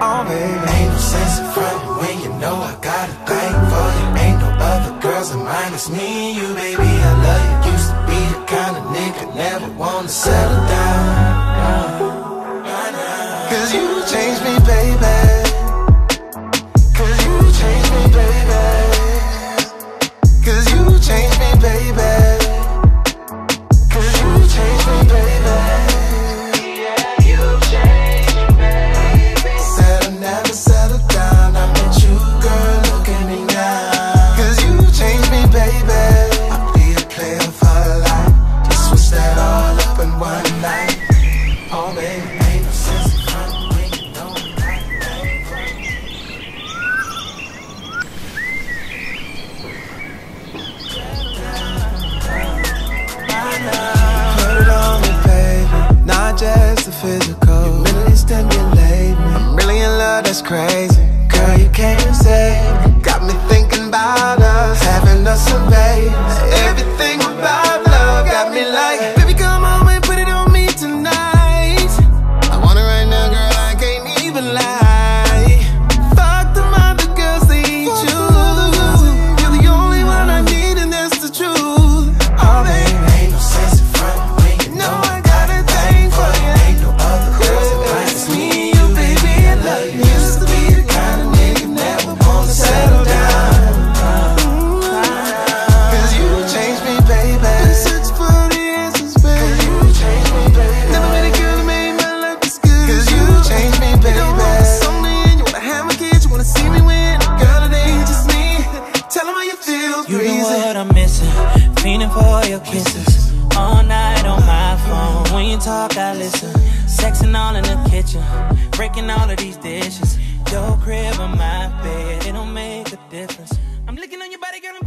Oh, baby. Ain't no sense in frontin' when you know I got a thing for you. Ain't no other girls in mind, it's me and you, baby. I love you. Used to be the kind of nigga never wanna settle down. Cause you changed me, baby. Just the physical. You mentally stimulate me. I'm really in love, that's crazy. Girl, you can't say. Got me thinking about us. Having us some what I'm missing, fiending for your kisses. All night on my phone, when you talk, I listen. Sexing all in the kitchen, breaking all of these dishes. Your crib or my bed, it don't make a difference. I'm looking on your body, girl, I'm